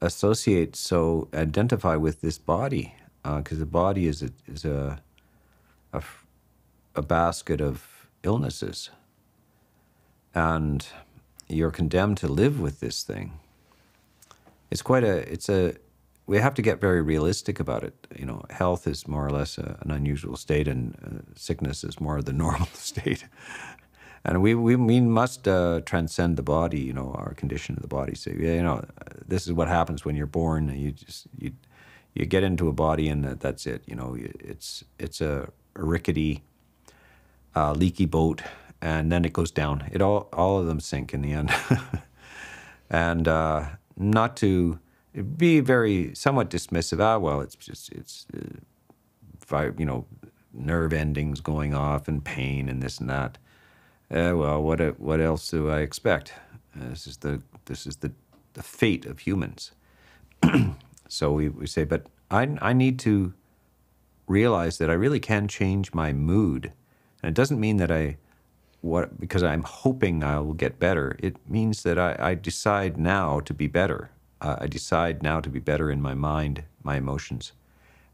associate, so identify with this body, because uh, the body is a, is a, a, a basket of illnesses. And you're condemned to live with this thing. It's quite a, it's a, we have to get very realistic about it. You know, health is more or less a, an unusual state, and uh, sickness is more of the normal state and we we, we must uh, transcend the body, you know, our condition of the body. So you know, this is what happens when you're born. You just you you get into a body, and that's it. You know, it's it's a, rickety, uh, leaky boat, and then it goes down. It all all of them sink in the end, and uh, not to be very somewhat dismissive. Ah, well, it's just it's, uh, you know, nerve endings going off and pain and this and that uh, well, what what else do I expect? Uh, this is the this is the the fate of humans. so we, we say, but I I need to realize that I really can change my mood, and it doesn't mean that I what because I'm hoping I will get better. It means that I, I decide now to be better. Uh, I decide now to be better in my mind, my emotions,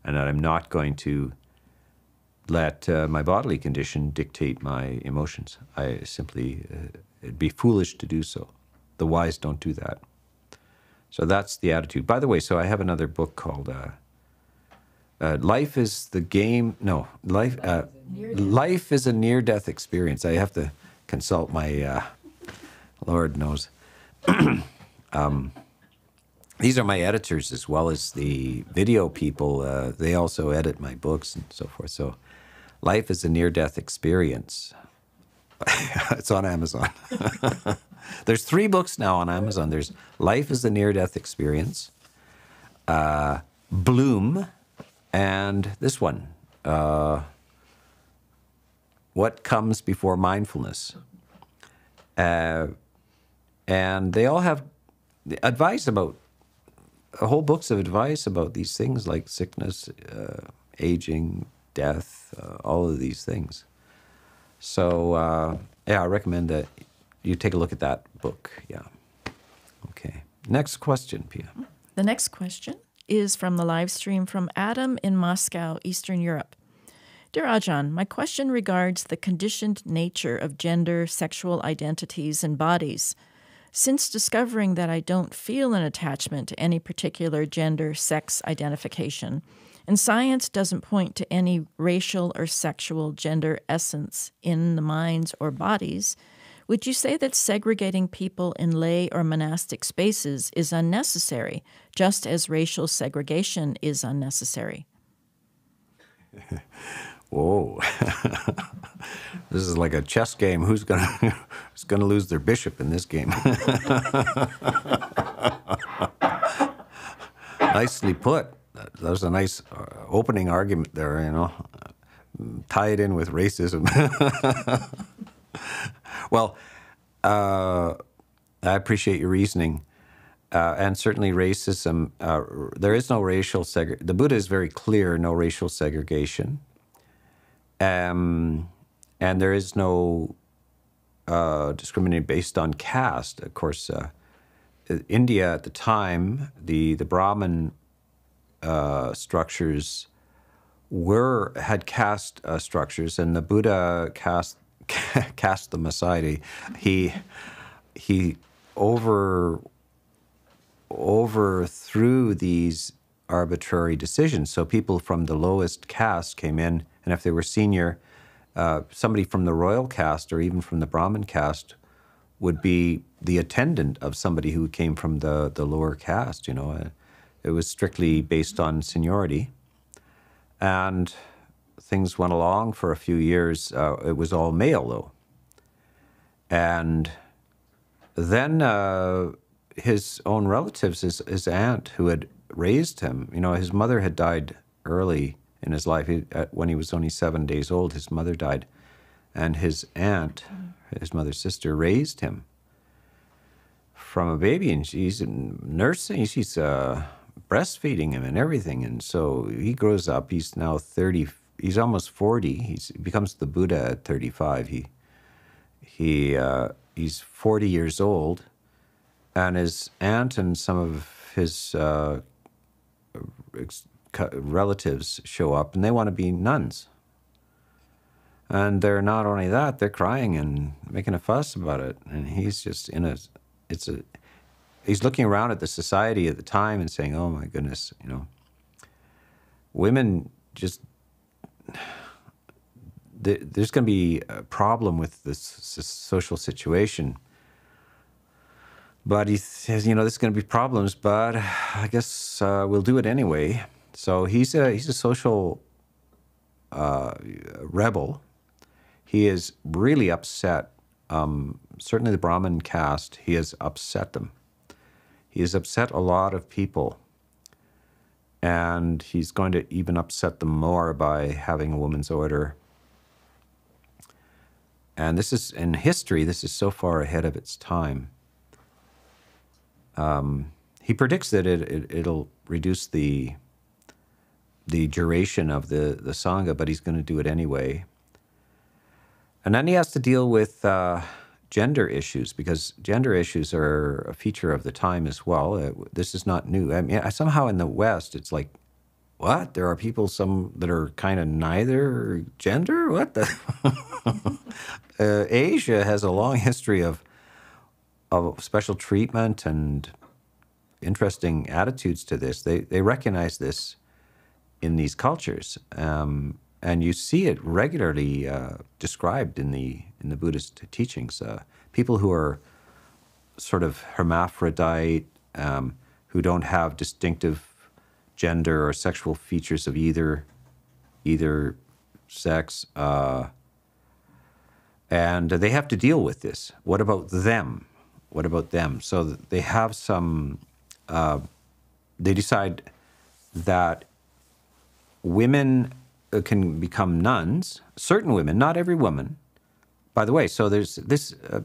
and that I'm not going to let uh, my bodily condition dictate my emotions. I simply, uh, it'd be foolish to do so. The wise don't do that. So that's the attitude. By the way, so I have another book called uh, uh "Life is the Game." No, life. Uh, life is a near-death experience. I have to consult my uh, Lord knows. um, these are my editors as well as the video people. Uh, they also edit my books and so forth. So Life is a near death experience. it's on Amazon. There's three books now on Amazon. There's Life is a Near Death Experience, uh, Bloom, and this one, uh, What Comes Before Mindfulness. Uh, and they all have advice about, whole books of advice about these things like sickness, uh, aging, death, uh, all of these things. So uh, yeah, I recommend that you take a look at that book. Yeah. Okay. Next question, Pia. The next question is from the live stream from Adam in Moscow, Eastern Europe. Dear Ajahn, my question regards the conditioned nature of gender, sexual identities, and bodies. Since discovering that I don't feel an attachment to any particular gender, sex identification, and science doesn't point to any racial or sexual gender essence in the minds or bodies. Would you say that segregating people in lay or monastic spaces is unnecessary, just as racial segregation is unnecessary? Whoa. this is like a chess game. Who's going who's to lose their bishop in this game? nicely put. That was a nice uh, opening argument there, you know. Tie it in with racism. well, uh, I appreciate your reasoning. Uh, and certainly racism, uh, there is no racial segregation. The Buddha is very clear no racial segregation. Um, and there is no uh, discriminating based on caste. Of course, uh, India at the time, the, the Brahmin uh, structures were had caste uh, structures, and the Buddha cast cast them aside. He he over overthrew these arbitrary decisions. So people from the lowest caste came in, and if they were senior, uh, somebody from the royal caste or even from the Brahmin caste would be the attendant of somebody who came from the, the lower caste. You know, it was strictly based on seniority, and things went along for a few years. Uh, it was all male though, and then uh, his own relatives, his, his aunt who had raised him, you know, his mother had died early in his life. He, uh, when he was only seven days old, his mother died. And his aunt, his mother's sister, raised him from a baby. And she's nursing, she's uh, breastfeeding him and everything. And so he grows up. He's now 30, he's almost 40. He's, he becomes the Buddha at 35. He, he, uh, he's 40 years old, and his aunt and some of his uh, relatives show up, and they want to be nuns. And they're not only that; they're crying and making a fuss about it. And he's just in a, it's a, he's looking around at the society at the time and saying, "Oh my goodness, you know, women just." there's going to be a problem with this social situation. But he says, you know, there's going to be problems, but I guess uh, we'll do it anyway. So he's a he's a social uh, rebel. He is really upset. Um, certainly, the Brahmin caste, he has upset them. He has upset a lot of people, and he's going to even upset them more by having a woman's order and this is in history, this is so far ahead of its time. Um, he predicts that it, it, will reduce the the duration of the, the Sangha, but he's going to do it anyway. And then he has to deal with uh, gender issues because gender issues are a feature of the time as well. Uh, this is not new. I mean, somehow in the West, it's like what? There are people some that are kind of neither gender. What the? uh, Asia has a long history of of special treatment and interesting attitudes to this. They they recognize this in these cultures, um, and you see it regularly uh, described in the in the Buddhist teachings. Uh, people who are sort of hermaphrodite, um, who don't have distinctive gender or sexual features of either either sex, uh, and they have to deal with this. What about them? What about them? So they have some. Uh, they decide that women uh, can become nuns. Certain women, not every woman. By the way, so there's this. Uh,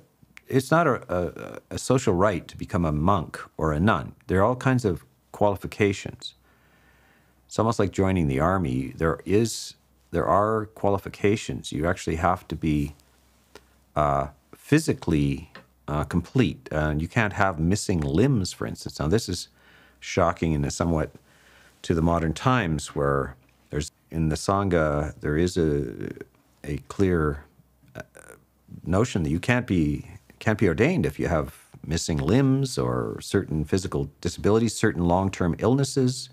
it's not a, a, a social right to become a monk or a nun. There are all kinds of qualifications it's almost like joining the army. There is there are qualifications. You actually have to be uh, physically uh, complete. Uh, you can't have missing limbs, for instance. Now, this is shocking and somewhat to the modern times, where there's in the sangha there is a a clear uh, notion that you can't be can't be ordained if you have missing limbs or certain physical disabilities, certain long-term illnesses.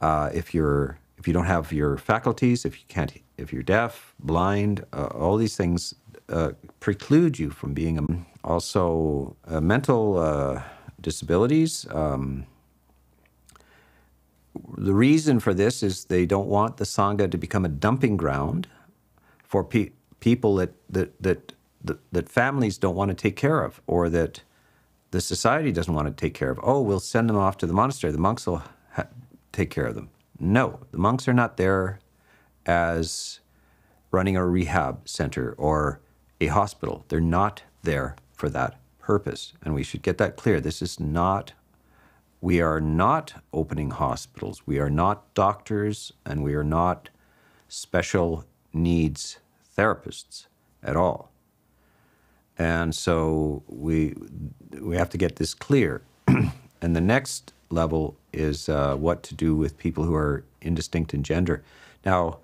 Uh, if you're if you don't have your faculties, if you can't, if you're deaf, blind, uh, all these things uh, preclude you from being a, also uh, mental uh, disabilities. Um, the reason for this is they don't want the sangha to become a dumping ground for pe- people that, that that that that families don't want to take care of, or that the society doesn't want to take care of. Oh, we'll send them off to the monastery. The monks will take care of them. No, the monks are not there as running a rehab center or a hospital. They're not there for that purpose. And we should get that clear. This is not, we are not opening hospitals. We are not doctors and we are not special needs therapists at all. And so we, we have to get this clear. and the next level is uh, what to do with people who are indistinct in gender. Now,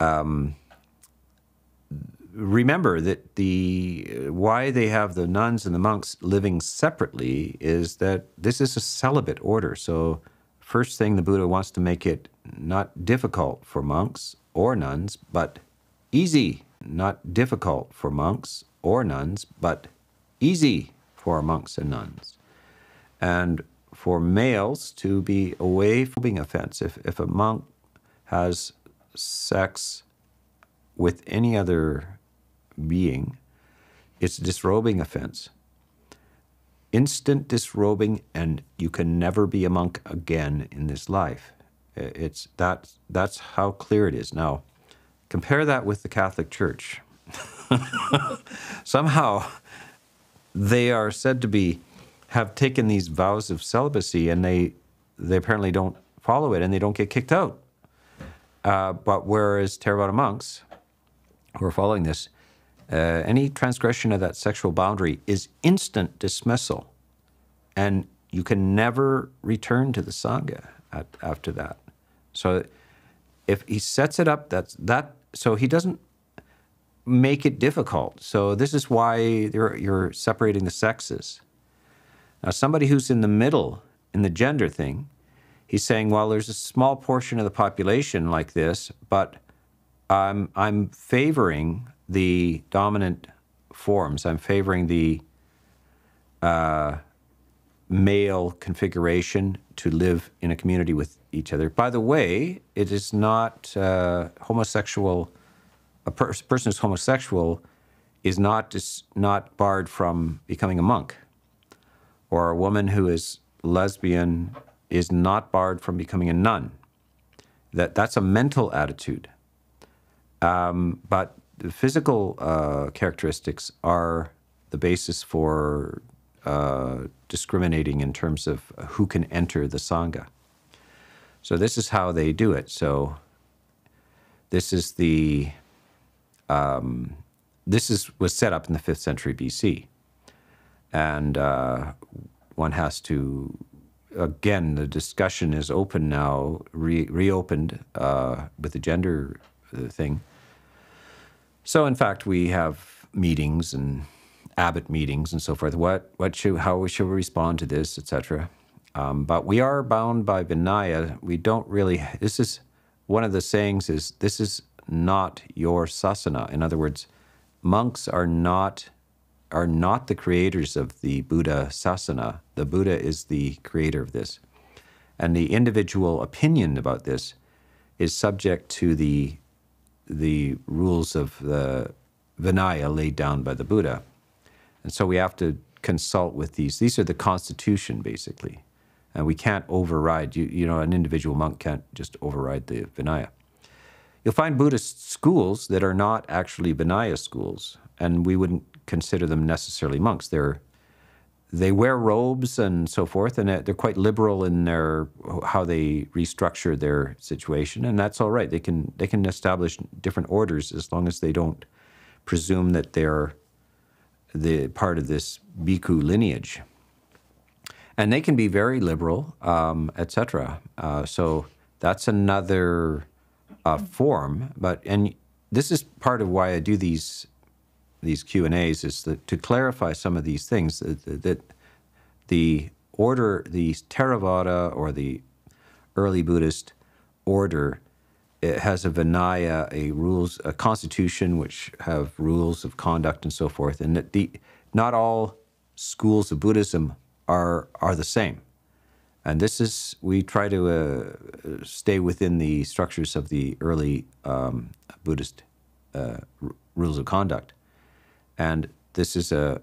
um, remember that the why they have the nuns and the monks living separately is that this is a celibate order. So, first thing the Buddha wants to make it not difficult for monks or nuns, but easy, not difficult for monks or nuns, but easy for monks and nuns. And for males to be away from being offensive. If a monk has sex with any other being, it's disrobing offense. Instant disrobing, and you can never be a monk again in this life. It's that, that's how clear it is. Now, compare that with the Catholic Church. Somehow, they are said to be have taken these vows of celibacy and they they apparently don't follow it and they don't get kicked out. Uh, but whereas Theravada monks who are following this, uh, any transgression of that sexual boundary is instant dismissal, and you can never return to the sangha at, after that. So, if he sets it up, that's that. So he doesn't make it difficult. So this is why you're, you're separating the sexes. Now, somebody who's in the middle in the gender thing, he's saying, well, there's a small portion of the population like this, but I'm, I'm favoring the dominant forms. I'm favoring the uh, male configuration to live in a community with each other. By the way, it is not uh, homosexual. A per- person who's homosexual is not not barred from becoming a monk or a woman who is lesbian is not barred from becoming a nun. That, that's a mental attitude. Um, but the physical uh, characteristics are the basis for uh, discriminating in terms of who can enter the Sangha. So this is how they do it. So this is the um, this is was set up in the fifth century BC and uh, one has to again the discussion is open now re- reopened uh, with the gender uh, thing so in fact we have meetings and abbot meetings and so forth what what should how should we respond to this etc um, but we are bound by vinaya we don't really this is one of the sayings is this is not your sasana in other words monks are not are not the creators of the Buddha Sasana. The Buddha is the creator of this. And the individual opinion about this is subject to the, the rules of the Vinaya laid down by the Buddha. And so we have to consult with these. These are the constitution, basically. And we can't override, you, you know, an individual monk can't just override the Vinaya. You'll find Buddhist schools that are not actually Vinaya schools, and we wouldn't consider them necessarily monks. They're they wear robes and so forth, and they're quite liberal in their how they restructure their situation, and that's all right. They can they can establish different orders as long as they don't presume that they're the part of this bhikkhu lineage, and they can be very liberal, um, etc. Uh, so that's another uh, form, but and this is part of why I do these these Q and A's is that to clarify some of these things that, the order, the Theravada or the early Buddhist order, it has a Vinaya, a rules, a constitution which have rules of conduct and so forth, and that the not all schools of Buddhism are are the same. And this is we try to uh, stay within the structures of the early um, Buddhist uh, r- rules of conduct and this is a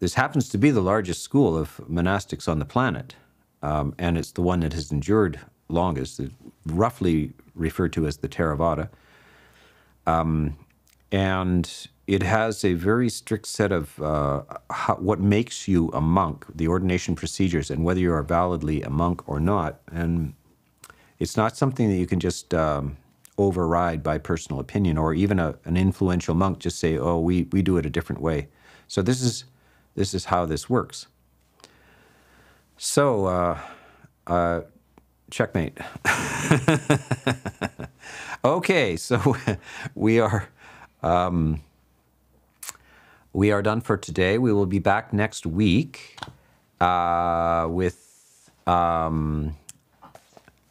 this happens to be the largest school of monastics on the planet. um, and it's the one that has endured longest, roughly referred to as the Theravada. Um, and it has a very strict set of uh, how, what makes you a monk, the ordination procedures, and whether you are validly a monk or not. And it's not something that you can just um, override by personal opinion, or even a, an influential monk just say, "Oh, we, we do it a different way." So this is this is how this works. So, uh, uh, checkmate. okay, so we are um, we are done for today. We will be back next week uh, with. Um,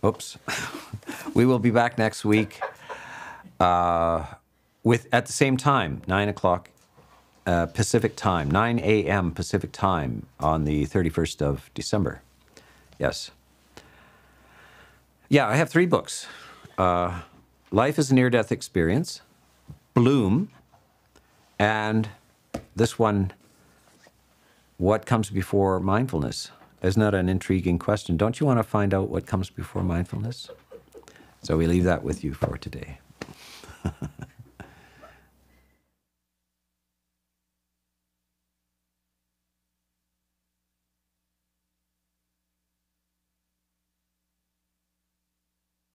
oops, we will be back next week uh, with at the same time, nine o'clock uh, Pacific time, 9 a.m. Pacific time on the 31st of December. Yes. Yeah, I have three books uh, Life is a Near Death Experience, Bloom, and this one, What Comes Before Mindfulness? Isn't that an intriguing question? Don't you want to find out what comes before mindfulness? So we leave that with you for today.